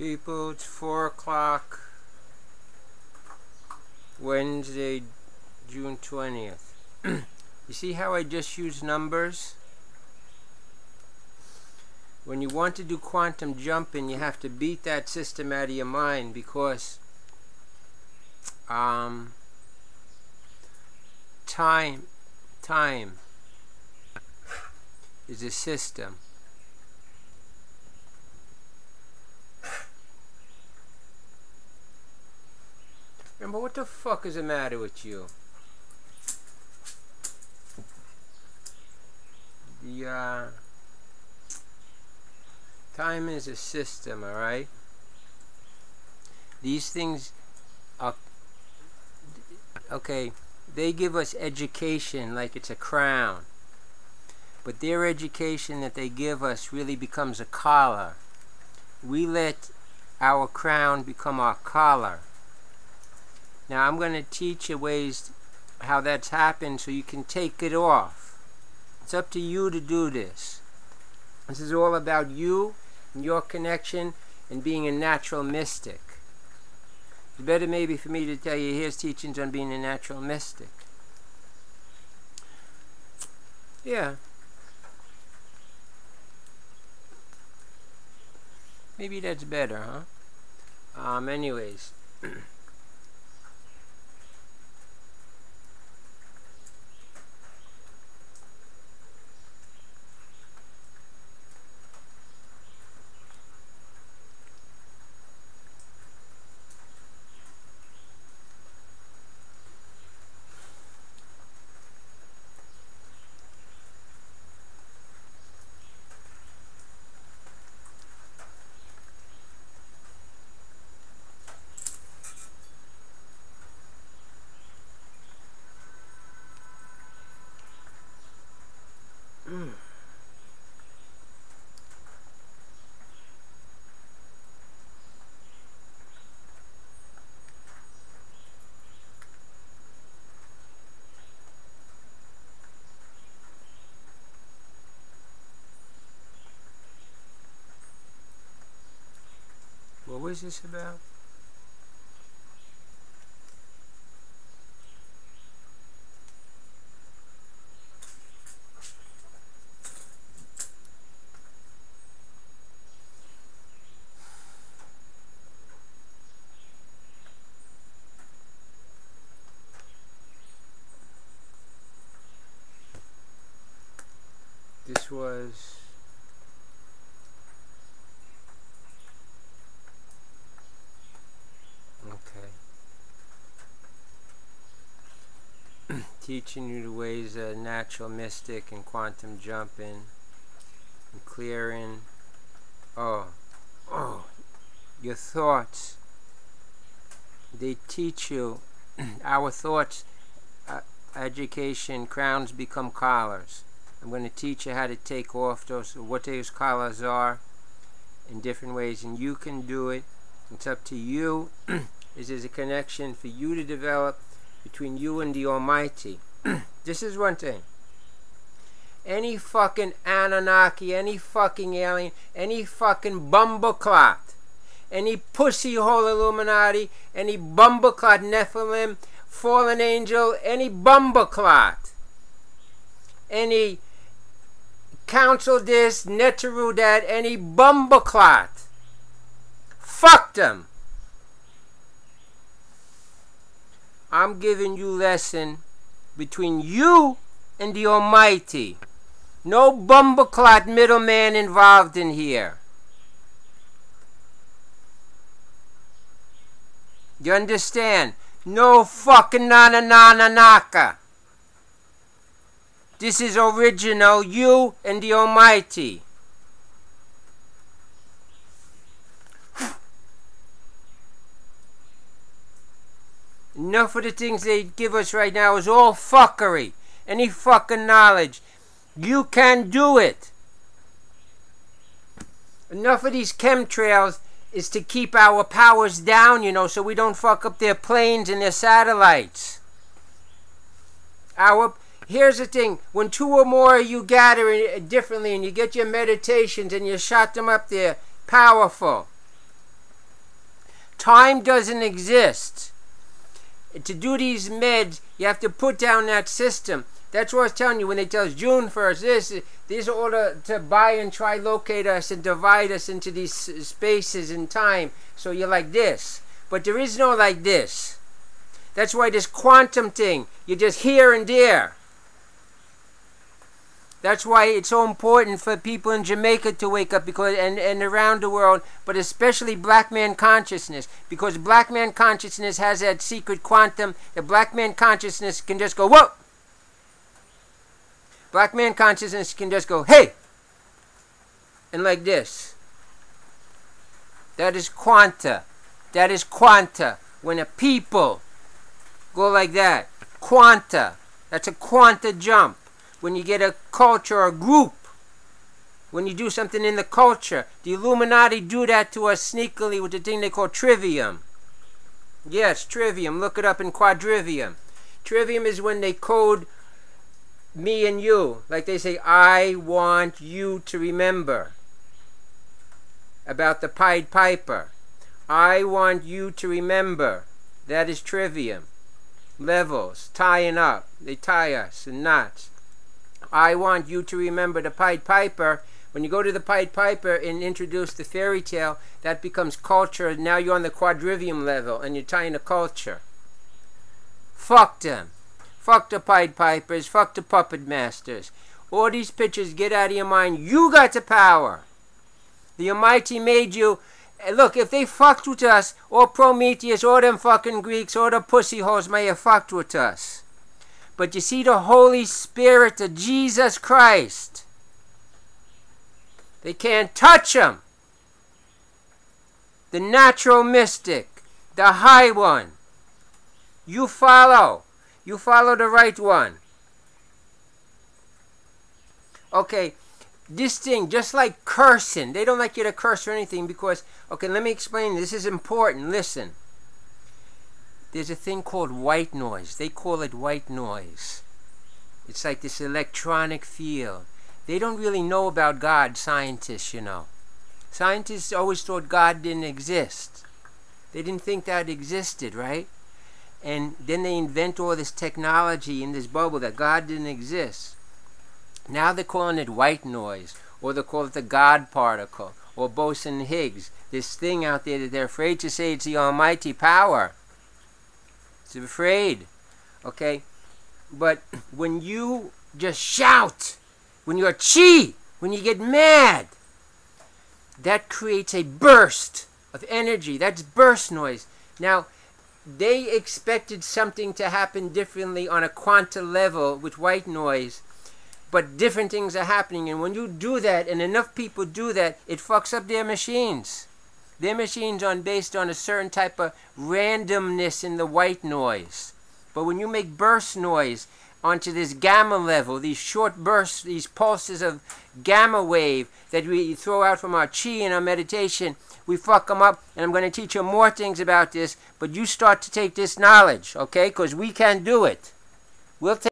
People, it's 4 o'clock, Wednesday, June 20th. you see how I just used numbers? When you want to do quantum jumping, you have to beat that system out of your mind because um, time, time is a system. Remember, what the fuck is the matter with you? The, uh, time is a system, alright? These things are, okay, they give us education like it's a crown. But their education that they give us really becomes a collar. We let our crown become our collar. Now I'm going to teach you ways how that's happened so you can take it off. It's up to you to do this. This is all about you and your connection and being a natural mystic. It's better maybe for me to tell you here's teachings on being a natural mystic. Yeah. Maybe that's better, huh? Um, anyways. What this about? This was okay. Teaching you the ways of natural mystic and quantum jumping and clearing. Oh, oh, your thoughts. They teach you our thoughts. Uh, education crowns become collars. I'm going to teach you how to take off those, what those collars are in different ways, and you can do it. It's up to you. this is a connection for you to develop between you and the Almighty. this is one thing. Any fucking Anunnaki, any fucking alien, any fucking bumbleclot, any pussyhole Illuminati, any bumbleclot Nephilim, fallen angel, any bumbleclot, any council this, Neteru that, any bumbleclot. Fuck them. I'm giving you lesson between you and the Almighty. No bumbleclot middleman involved in here. You understand? No fucking nana nana naka. This is original, you and the Almighty. Enough of the things they give us right now is all fuckery. Any fucking knowledge. You can do it. Enough of these chemtrails is to keep our powers down, you know, so we don't fuck up their planes and their satellites. Our here's the thing when two or more you gather uh, differently and you get your meditations and you shot them up there powerful Time doesn't exist. To do these meds, you have to put down that system. That's what I was telling you when they tell us June 1st, this, these are to buy and try locate us and divide us into these spaces in time. So you're like this. But there is no like this. That's why this quantum thing, you're just here and there. That's why it's so important for people in Jamaica to wake up because and, and around the world, but especially black man consciousness. Because black man consciousness has that secret quantum. The black man consciousness can just go, whoa! Black man consciousness can just go, hey! And like this. That is quanta. That is quanta. When a people go like that. Quanta. That's a quanta jump. When you get a culture or a group. When you do something in the culture. The Illuminati do that to us sneakily with the thing they call trivium. Yes, trivium. Look it up in quadrivium. Trivium is when they code me and you. Like they say, I want you to remember about the Pied Piper. I want you to remember. That is trivium. Levels, tying up. They tie us in knots. I want you to remember the Pied Piper. When you go to the Pied Piper and introduce the fairy tale, that becomes culture. Now you're on the quadrivium level and you're tying a culture. Fuck them. Fuck the Pied Pipers. Fuck the puppet masters. All these pictures, get out of your mind. You got the power. The Almighty made you. Eh, look, if they fucked with us, or Prometheus, or them fucking Greeks, or the pussy holes may have fucked with us. But you see the Holy Spirit of Jesus Christ. They can't touch him. The natural mystic, the high one. You follow. You follow the right one. Okay, this thing, just like cursing, they don't like you to curse or anything because, okay, let me explain. This is important. Listen. There's a thing called white noise. They call it white noise. It's like this electronic field. They don't really know about God, scientists, you know. Scientists always thought God didn't exist. They didn't think that existed, right? and then they invent all this technology in this bubble that God didn't exist. Now they're calling it white noise, or they call it the God particle, or boson Higgs. This thing out there that they're afraid to say it's the almighty power. It's afraid. Okay? But when you just shout, when you're chi, when you get mad, that creates a burst of energy. That's burst noise. Now, they expected something to happen differently on a quanta level with white noise but different things are happening and when you do that and enough people do that it fucks up their machines their machines are based on a certain type of randomness in the white noise but when you make burst noise onto this gamma level these short bursts these pulses of gamma wave that we throw out from our chi in our meditation we fuck them up, and I'm going to teach you more things about this, but you start to take this knowledge, okay? Because we can do it. We'll take